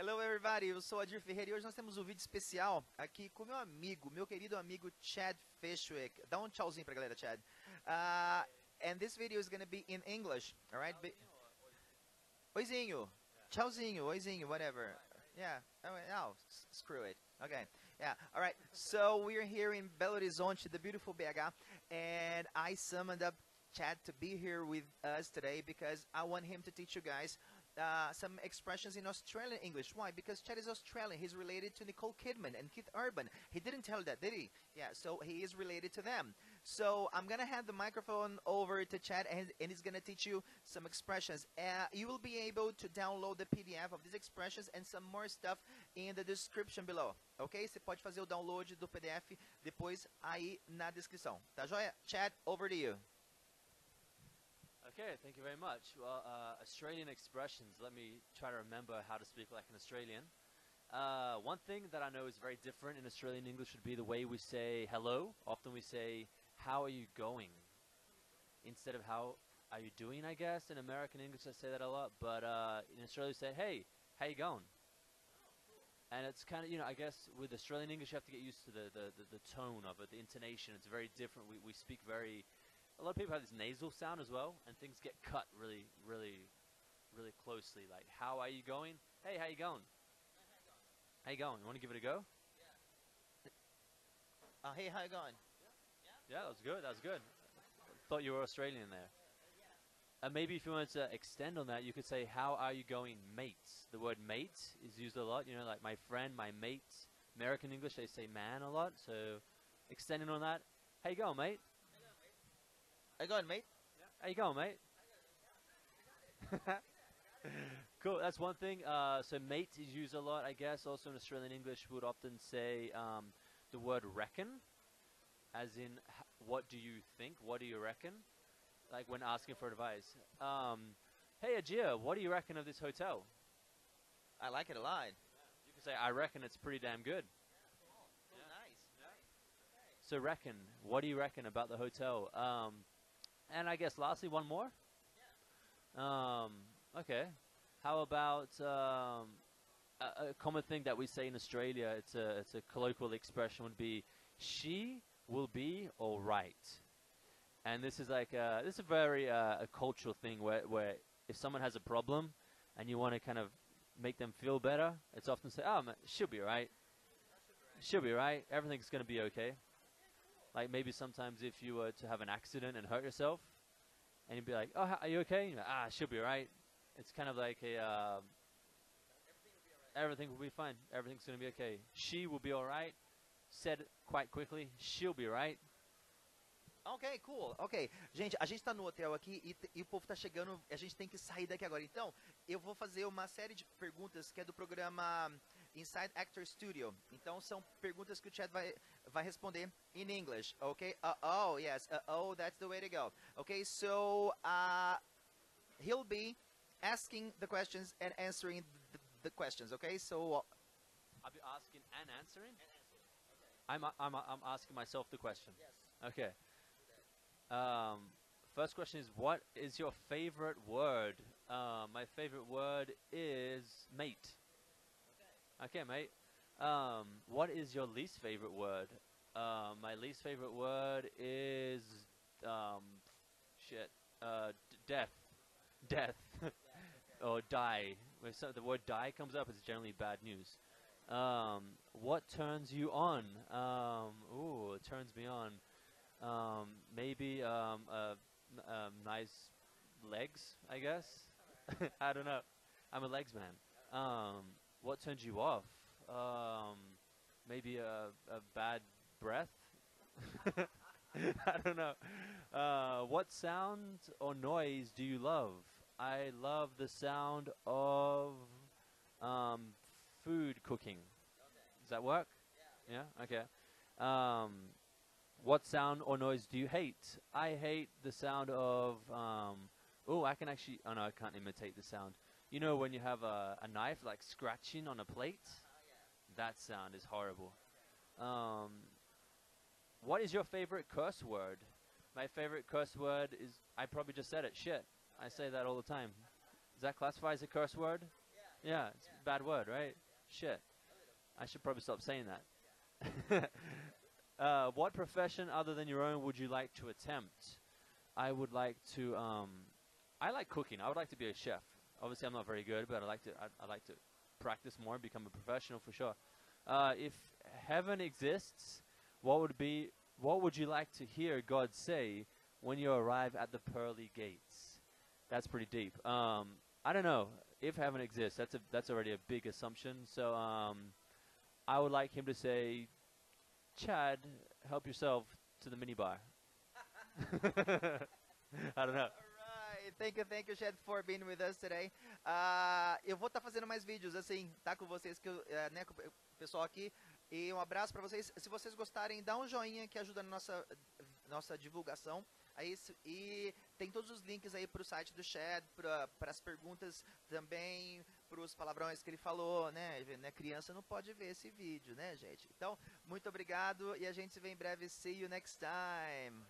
Hello everybody, eu sou Adir Ferreira e hoje nós temos um vídeo especial aqui com meu amigo, meu querido amigo Chad Fishwick. Dá um tchauzinho pra galera, Chad. Uh, and this video is gonna be in English, alright? Oizinho, tchauzinho, oizinho, whatever. Yeah, oh, screw it. Okay, yeah, alright. So we're here in Belo Horizonte, the beautiful BH, and I summoned up Chad to be here with us today because I want him to teach you guys uh, some expressions in Australian English. Why? Because Chad is Australian. He's related to Nicole Kidman and Keith Urban. He didn't tell that, did he? Yeah, so he is related to them. So I'm going to hand the microphone over to Chad, and, and he's going to teach you some expressions. Uh, you will be able to download the PDF of these expressions and some more stuff in the description below. Ok? Você pode fazer o download do PDF depois aí na descrição. Tá joia? Chad, over to you. Okay, thank you very much. Well, uh, Australian expressions. Let me try to remember how to speak like an Australian. Uh, one thing that I know is very different in Australian English would be the way we say hello. Often we say, how are you going? Instead of how are you doing, I guess. In American English, I say that a lot. But uh, in Australia, we say, hey, how you going? And it's kind of, you know, I guess with Australian English, you have to get used to the, the, the, the tone of it, the intonation. It's very different. We, we speak very a lot of people have this nasal sound as well, and things get cut really, really, really closely. Like, how are you going? Hey, how you going? How you going? You want to give it a go? Uh, hey, how you going? Yeah, that was good. That was good. Thought you were Australian there. And maybe if you wanted to extend on that, you could say, "How are you going, mates?" The word "mate" is used a lot. You know, like my friend, my mate. American English, they say "man" a lot. So, extending on that, "How you going, mate?" How you going, mate? Yeah. How you going, mate? cool. That's one thing. Uh, so mate is used a lot, I guess. Also in Australian English, we would often say um, the word reckon, as in what do you think? What do you reckon? Like when asking for advice. Um, hey, Adir, what do you reckon of this hotel? I like it a lot. You can say, I reckon it's pretty damn good. Yeah. Nice. So reckon. What do you reckon about the hotel? Um, and I guess lastly, one more. Um, okay. How about um, a, a, common thing that we say in Australia? It's a it's a colloquial expression would be, "She will be all right." And this is like a, this is a very uh, a cultural thing where where if someone has a problem, and you want to kind of make them feel better, it's often say, "Oh, man, she'll be right. She'll be right. Everything's going to be okay." Like maybe sometimes if you were to have an accident and hurt yourself, and you'd be like, "Oh, are you okay?" Like, ah, she'll be right. It's kind of like a um, everything will be fine. Everything's gonna be okay. She will be all right. Said quite quickly. She'll be right. Ok, cool. Ok. Gente, a gente está no hotel aqui e, e, o povo está chegando. A gente tem que sair daqui agora. Então, eu vou fazer uma série de perguntas que é do programa Inside Actor Studio. Então são perguntas que o Chad vai, vai responder in English, okay? Uh, oh, yes, uh, oh, that's the way to go. Okay, so uh, he'll be asking the questions and answering the, the questions, okay? So I'll be asking and answering? And answering. Okay. I'm, I'm, I'm asking myself the question. Yes. Okay. Um, first question is, what is your favorite word? Uh, my favorite word is mate. Okay, mate. Um, what is your least favorite word? Um, my least favorite word is um, shit. Uh, death, death, or die. When the word die comes up, it's generally bad news. Um, what turns you on? Um, ooh, it turns me on. Um, maybe um, uh, um, nice legs, I guess. I don't know. I'm a legs man. Um, what turns you off? Um, maybe a, a bad breath? I don't know. Uh, what sound or noise do you love? I love the sound of um, food cooking. Does that work? Yeah. Yeah. Okay. Um, what sound or noise do you hate? I hate the sound of. Um, oh, I can actually. Oh no, I can't imitate the sound. You know when you have a, a knife like scratching on a plate? That sound is horrible. Um, what is your favorite curse word? My favorite curse word is, I probably just said it, shit. I say that all the time. Does that classify as a curse word? Yeah, it's a bad word, right? Shit. I should probably stop saying that. uh, what profession other than your own would you like to attempt? I would like to. Um, I like cooking. I would like to be a chef. Obviously, I'm not very good, but I like to. I, I like to practice more and become a professional for sure. Uh, if heaven exists, what would be? What would you like to hear God say when you arrive at the pearly gates? That's pretty deep. Um, I don't know if heaven exists. That's a that's already a big assumption. So um, I would like him to say, Chad, help yourself to the minibar. I don't know. Thank you, thank you, Chad, for being with us today. Ah, eu vou estar fazendo mais vídeos, assim, tá com vocês, que eu, eh, né, com o pessoal aqui. E um abraço para vocês. Se vocês gostarem, dá um joinha que ajuda na nossa, nossa divulgação. Aí, se- e tem todos os links aí pro site do Chad, para as perguntas também, para os palavrões que ele falou, né? né? Criança não pode ver esse vídeo, né, gente? Então, muito obrigado e a gente se vê em breve. See you next time.